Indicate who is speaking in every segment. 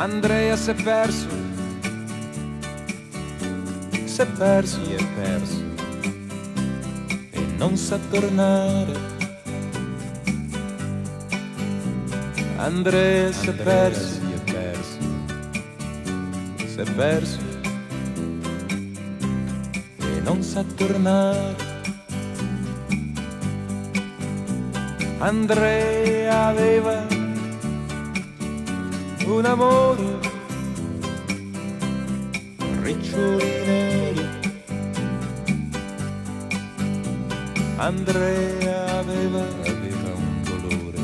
Speaker 1: Andrea si è perso, si è perso, si è perso. E non sa tornare. Andrea si è perso, si è perso, si è perso. E non sa tornare. Andrea aveva un amore, riccioli neri. Andrea aveva, aveva un dolore,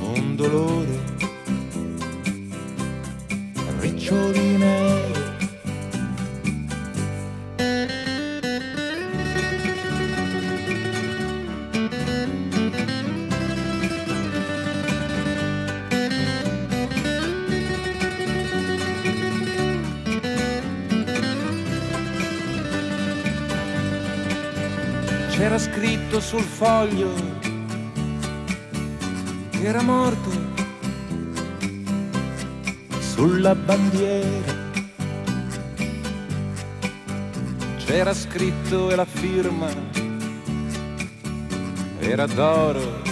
Speaker 1: un dolore, riccioli neri. C'era scritto sul foglio che era morto sulla bandiera. C'era scritto e la firma era d'oro,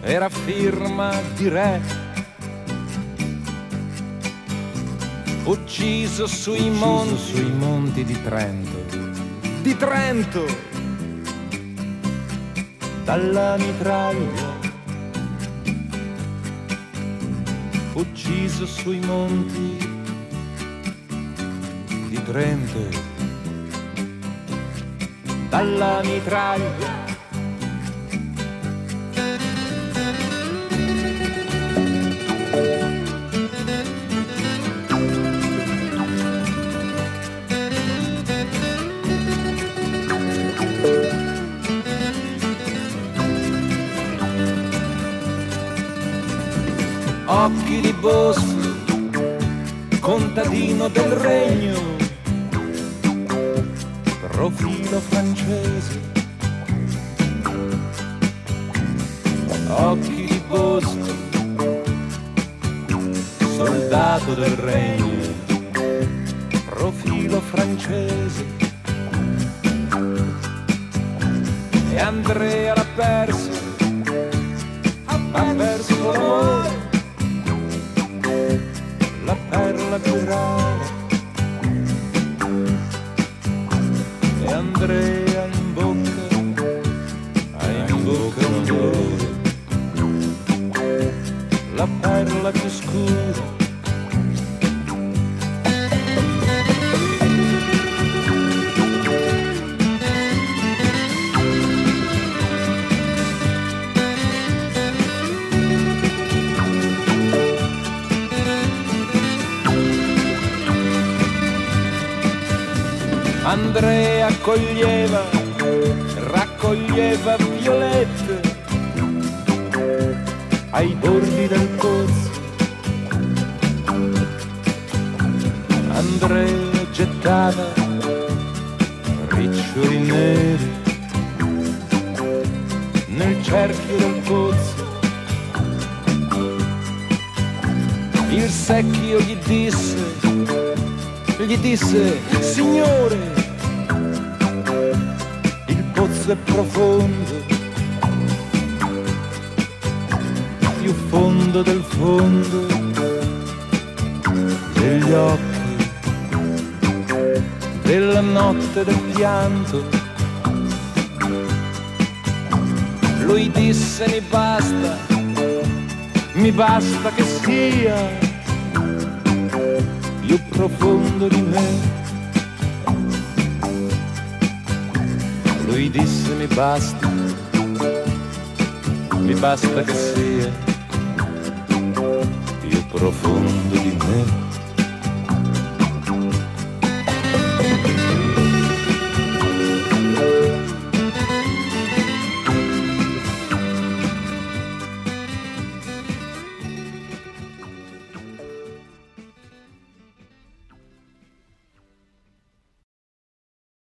Speaker 1: era firma di re. Ucciso sui monti, sui monti di Trento di Trento. Dalla mitraglia ucciso sui monti di Trento. Dalla mitraglia occhi di bosco, contadino del regno, profilo francese, occhi di bosco, soldato del regno, profilo francese. E Andrea l'ha perso, ha perso l'amore rara e Andrea in bocca ha in bocca un dolore la perla più scura Andrea coglieva, raccoglieva violette ai bordi del corso. Andrea gettava riccioli neri nel cerchio del pozzo. Il secchio gli disse, gli disse, signore, pozzo è profondo, più fondo del fondo degli occhi, della notte del pianto. Lui disse mi basta, mi basta che sia più profondo di me. Lui disse mi basta, mi basta che sia più profondo di me.